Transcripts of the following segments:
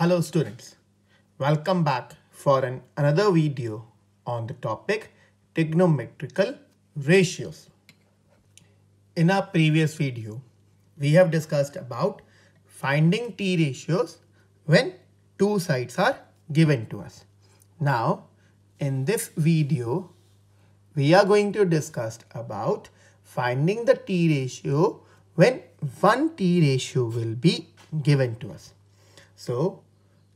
Hello students, welcome back for an, another video on the topic trigonometrical ratios. In our previous video, we have discussed about finding t ratios when two sides are given to us. Now, in this video, we are going to discuss about finding the t ratio when one t ratio will be given to us. So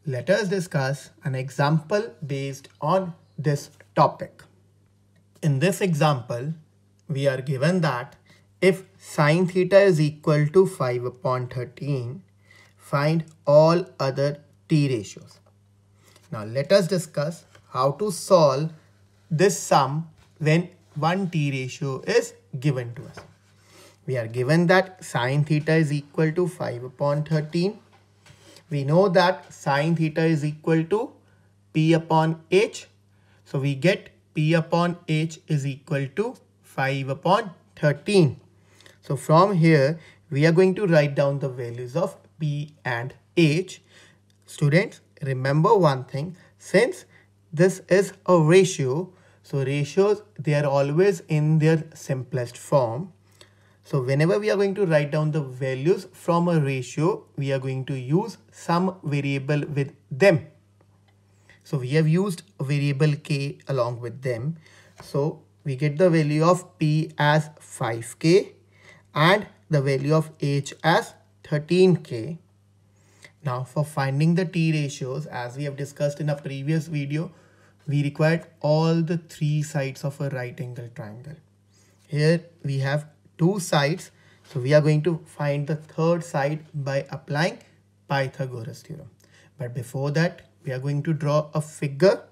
let us discuss an example based on this topic. In this example, we are given that if sine theta is equal to 5 upon 13, find all other t ratios. Now let us discuss how to solve this sum when one t ratio is given to us. We are given that sine theta is equal to 5 upon 13 we know that sine theta is equal to p upon h. So we get p upon h is equal to 5 upon 13. So from here, we are going to write down the values of p and h. Students, remember one thing, since this is a ratio, so ratios, they are always in their simplest form. So whenever we are going to write down the values from a ratio, we are going to use some variable with them. So we have used variable k along with them. So we get the value of p as 5k and the value of h as 13k. Now for finding the t ratios as we have discussed in a previous video, we required all the three sides of a right angle triangle. Here we have two sides. So we are going to find the third side by applying Pythagoras theorem. But before that, we are going to draw a figure.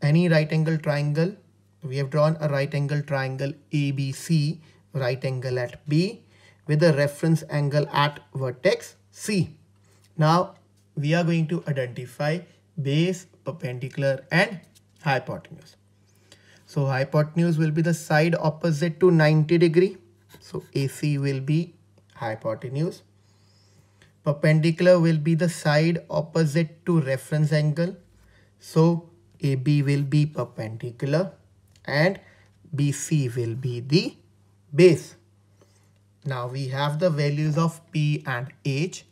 Any right angle triangle. We have drawn a right angle triangle ABC, right angle at B with a reference angle at vertex C. Now we are going to identify base, perpendicular and hypotenuse. So hypotenuse will be the side opposite to 90 degree. So AC will be hypotenuse. Perpendicular will be the side opposite to reference angle. So AB will be perpendicular and BC will be the base. Now we have the values of P and H.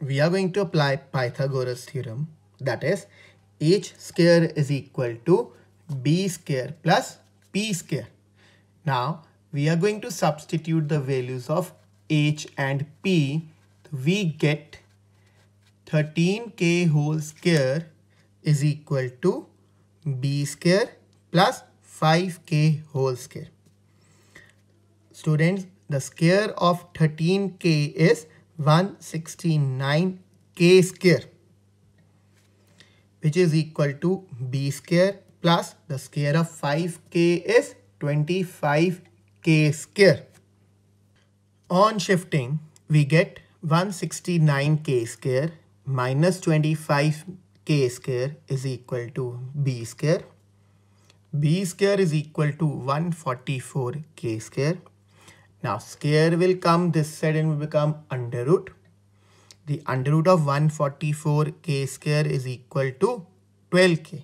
We are going to apply Pythagoras theorem that is H square is equal to b square plus p square. Now we are going to substitute the values of h and p. We get 13k whole square is equal to b square plus 5k whole square. Students, the square of 13k is 169k square which is equal to b square plus the square of 5k is 25k square. On shifting, we get 169k square minus 25k square is equal to b square. b square is equal to 144k square. Now square will come this side and will become under root. The under root of 144k square is equal to 12k.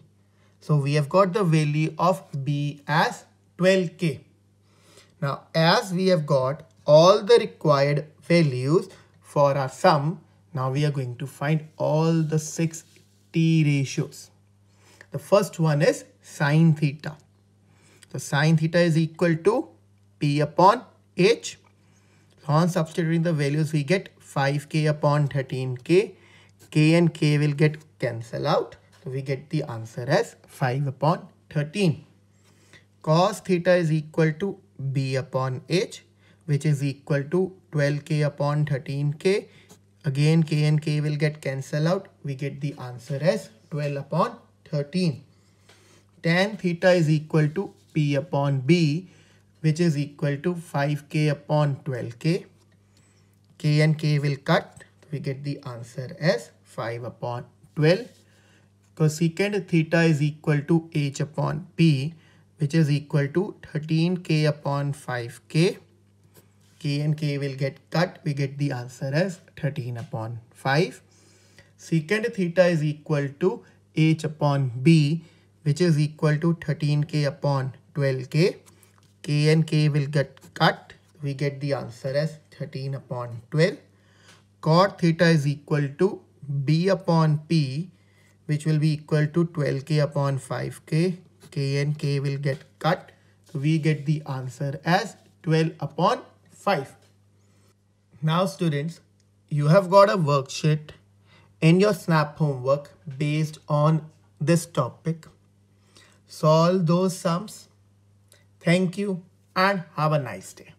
So we have got the value of B as 12K. Now as we have got all the required values for our sum, now we are going to find all the six T ratios. The first one is sine theta. So sine theta is equal to P upon H. On substituting the values, we get 5K upon 13K. K and K will get cancel out. So we get the answer as 5 upon 13. Cos theta is equal to B upon H which is equal to 12k upon 13k. Again k and k will get cancelled out. We get the answer as 12 upon 13. Tan theta is equal to P upon B which is equal to 5k upon 12k. k and k will cut. We get the answer as 5 upon 12 cosecant theta is equal to h upon p which is equal to 13k upon 5k. k and k will get cut. We get the answer as 13 upon 5. Secant theta is equal to h upon b which is equal to 13k upon 12k. k and k will get cut. We get the answer as 13 upon 12. Cot theta is equal to b upon p which will be equal to 12k upon 5k. k and k will get cut. So We get the answer as 12 upon 5. Now students, you have got a worksheet in your SNAP homework based on this topic. Solve those sums. Thank you and have a nice day.